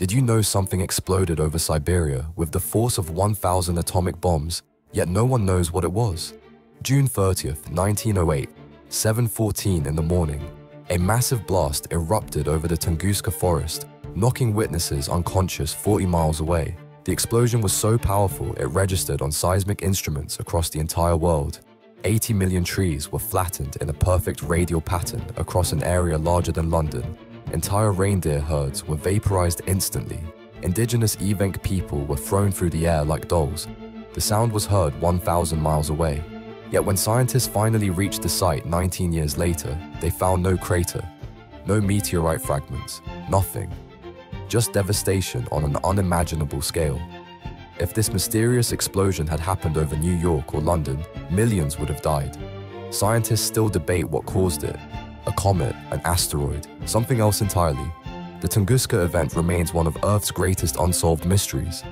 Did you know something exploded over Siberia with the force of 1,000 atomic bombs, yet no one knows what it was? June 30th, 1908, 7.14 in the morning, a massive blast erupted over the Tunguska forest, knocking witnesses unconscious 40 miles away. The explosion was so powerful it registered on seismic instruments across the entire world. 80 million trees were flattened in a perfect radial pattern across an area larger than London. Entire reindeer herds were vaporized instantly. Indigenous Evenk people were thrown through the air like dolls. The sound was heard 1,000 miles away. Yet when scientists finally reached the site 19 years later, they found no crater, no meteorite fragments, nothing. Just devastation on an unimaginable scale. If this mysterious explosion had happened over New York or London, millions would have died. Scientists still debate what caused it comet, an asteroid, something else entirely. The Tunguska event remains one of Earth's greatest unsolved mysteries.